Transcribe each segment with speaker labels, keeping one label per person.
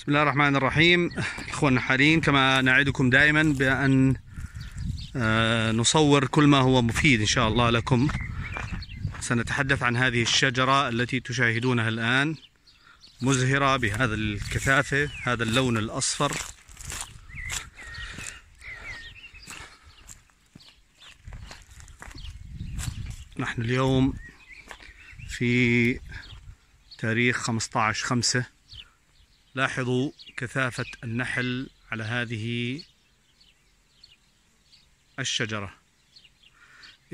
Speaker 1: بسم الله الرحمن الرحيم. اخواننا النحالين كما نعدكم دائما بأن آه، نصور كل ما هو مفيد إن شاء الله لكم. سنتحدث عن هذه الشجرة التي تشاهدونها الآن. مزهرة بهذا الكثافة هذا اللون الأصفر. نحن اليوم في تاريخ 15 5 لاحظوا كثافة النحل على هذه الشجرة.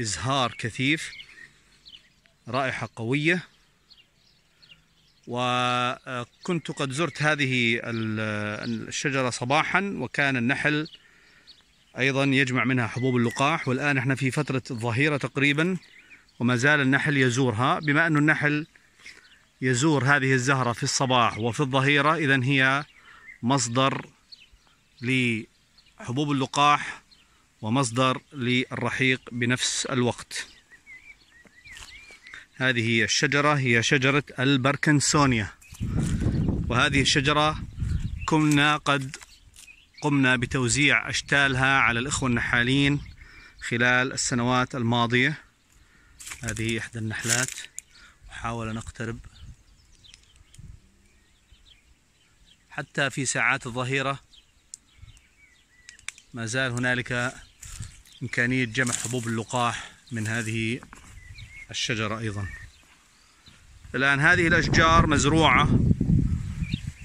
Speaker 1: إزهار كثيف رائحة قوية وكنت قد زرت هذه الشجرة صباحا وكان النحل أيضا يجمع منها حبوب اللقاح. والآن إحنا في فترة الظهيرة تقريبا وما زال النحل يزورها بما أن النحل يزور هذه الزهرة في الصباح وفي الظهيرة إذا هي مصدر لحبوب اللقاح ومصدر للرحيق بنفس الوقت. هذه الشجرة هي شجرة البركنسونيا. وهذه الشجرة كنا قد قمنا بتوزيع أشتالها على الإخوة النحالين خلال السنوات الماضية. هذه إحدى النحلات. أحاول أن حتى في ساعات الظهيرة ما زال هنالك إمكانية جمع حبوب اللقاح من هذه الشجرة أيضا. الآن هذه الأشجار مزروعة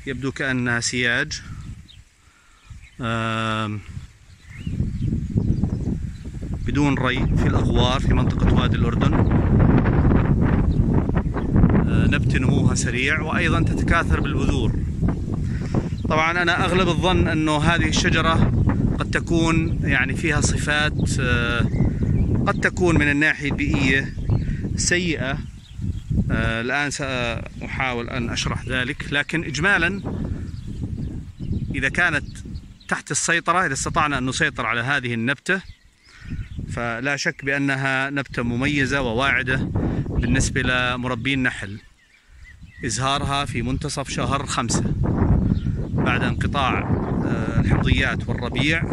Speaker 1: يبدو كأنها سياج. بدون ري في الأغوار في منطقة وادي الأردن. آه، نبت نموها سريع وأيضا تتكاثر بالبذور. طبعا أنا أغلب الظن أنه هذه الشجرة قد تكون يعني فيها صفات آه، قد تكون من الناحية البيئية سيئة. آه، الآن سأحاول أن أشرح ذلك لكن إجمالا إذا كانت تحت السيطرة إذا استطعنا أن نسيطر على هذه النبتة فلا شك بأنها نبتة مميزة وواعدة بالنسبة لمربين النحل إزهارها في منتصف شهر خمسة. بعد انقطاع آه، الحمضيات والربيع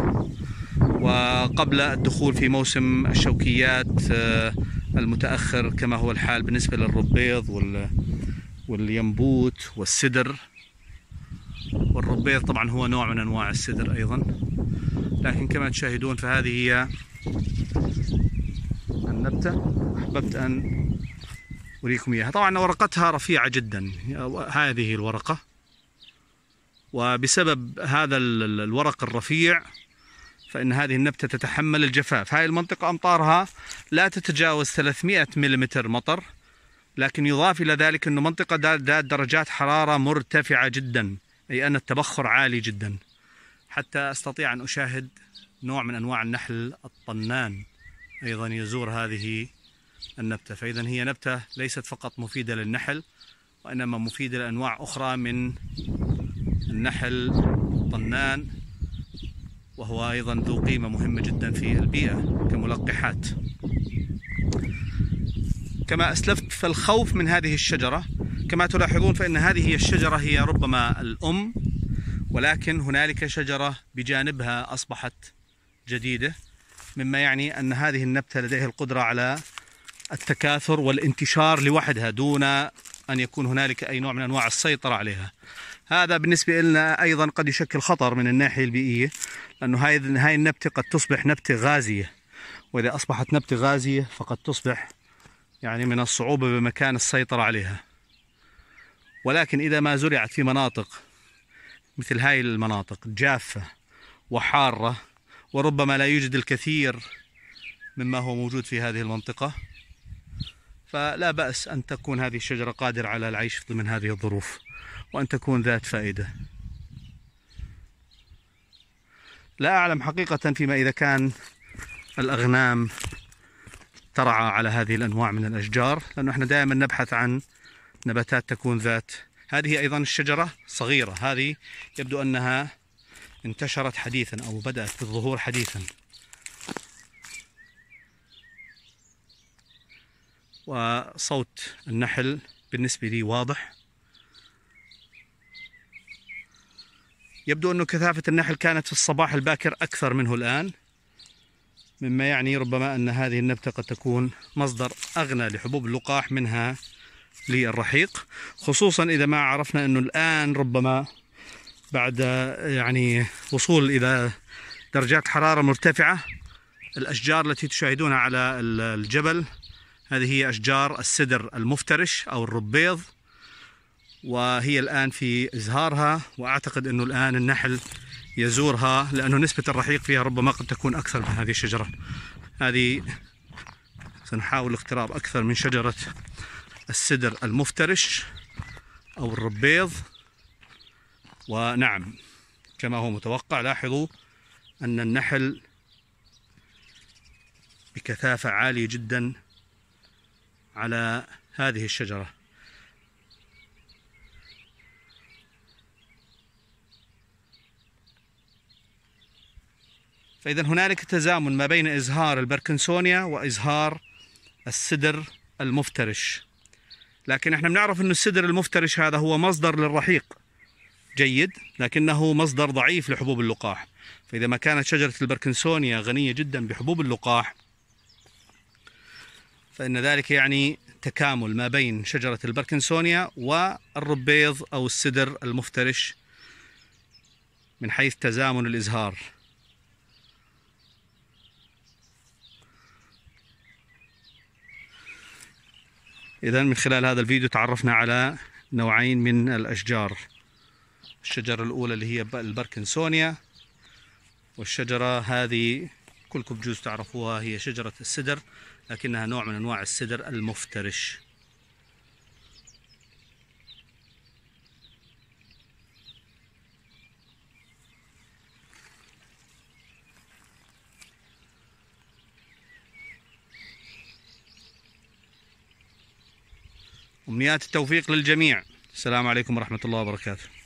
Speaker 1: وقبل الدخول في موسم الشوكيات آه، المتأخر كما هو الحال بالنسبة للربيض والينبوت والسدر. والربيض طبعا هو نوع من أنواع السدر أيضا لكن كما تشاهدون فهذه هي النبتة. أحببت أن أريكم إياها. طبعا ورقتها رفيعة جدا. هذه الورقة. وبسبب هذا الورق الرفيع فإن هذه النبتة تتحمل الجفاف. هذه المنطقة أمطارها لا تتجاوز 300 ملم مطر لكن يضاف إلى ذلك أنه منطقة ذات درجات حرارة مرتفعة جدا أي أن التبخر عالي جدا. حتى أستطيع أن أشاهد نوع من أنواع النحل الطنان أيضا يزور هذه النبتة. فإذا هي نبتة ليست فقط مفيدة للنحل وإنما مفيدة لأنواع أخرى من النحل الطنان وهو أيضا ذو قيمة مهمة جدا في البيئة كملقحات. كما أسلفت فالخوف من هذه الشجرة كما تلاحظون فإن هذه الشجرة هي ربما الأم ولكن هنالك شجرة بجانبها أصبحت جديدة مما يعني أن هذه النبتة لديها القدرة على التكاثر والانتشار لوحدها دون أن يكون هنالك أي نوع من أنواع السيطرة عليها. هذا بالنسبة لنا أيضا قد يشكل خطر من الناحية البيئية لأنه هاي النبتة قد تصبح نبتة غازية. وإذا أصبحت نبتة غازية فقد تصبح يعني من الصعوبة بمكان السيطرة عليها. ولكن إذا ما زرعت في مناطق مثل هاي المناطق جافة وحارة وربما لا يوجد الكثير مما هو موجود في هذه المنطقة فلا بأس أن تكون هذه الشجرة قادرة على العيش ضمن هذه الظروف وأن تكون ذات فائدة. لا أعلم حقيقة فيما إذا كان الأغنام ترعى على هذه الأنواع من الأشجار لأنه إحنا دائما نبحث عن نباتات تكون ذات. هذه أيضا الشجرة صغيرة هذه يبدو أنها انتشرت حديثا أو بدأت بالظهور حديثا. وصوت النحل بالنسبة لي واضح. يبدو أن كثافة النحل كانت في الصباح الباكر أكثر منه الآن مما يعني ربما أن هذه النبتة قد تكون مصدر أغنى لحبوب اللقاح منها للرحيق خصوصا إذا ما عرفنا أنه الآن ربما بعد يعني وصول إلى درجات حرارة مرتفعة الأشجار التي تشاهدونها على الجبل هذه هي أشجار السدر المفترش أو الربيض وهي الآن في إزهارها وأعتقد أنه الآن النحل يزورها لأنه نسبة الرحيق فيها ربما قد تكون أكثر من هذه الشجرة. هذه سنحاول اقتراب أكثر من شجرة السدر المفترش أو الربيض. ونعم كما هو متوقع لاحظوا أن النحل بكثافة عالية جدا. على هذه الشجرة. فإذا هنالك تزامن ما بين إزهار البركنسونيا وإزهار السدر المفترش. لكن إحنا بنعرف أن السدر المفترش هذا هو مصدر للرحيق جيد لكنه مصدر ضعيف لحبوب اللقاح. فإذا ما كانت شجرة البركنسونيا غنية جدا بحبوب اللقاح فإن ذلك يعني تكامل ما بين شجرة البركنسونيا والربيض أو السدر المفترش من حيث تزامن الإزهار. إذا من خلال هذا الفيديو تعرفنا على نوعين من الأشجار. الشجرة الأولى اللي هي البركنسونيا والشجرة هذه كلكم بجوز تعرفوها هي شجرة السدر. لكنها نوع من أنواع السدر المفترش. أمنيات التوفيق للجميع. السلام عليكم ورحمة الله وبركاته.